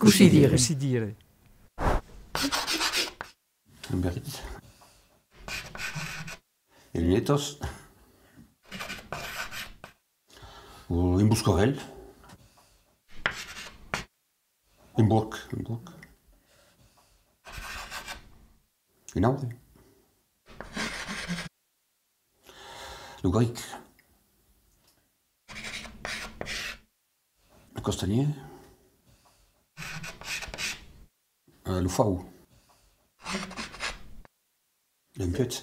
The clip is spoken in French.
Cucidire. Un berrit. Les lunetos. Ou un buscorel. Un burg. Un burg. Un auge. Le grec. Le. Euh, le foirou. Le piot.